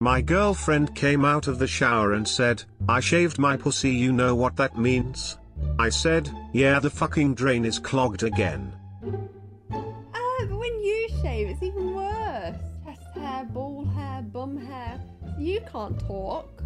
My girlfriend came out of the shower and said, I shaved my pussy you know what that means? I said, yeah the fucking drain is clogged again. Ah, but when you shave, it's even worse. Chest hair, ball hair, bum hair. You can't talk.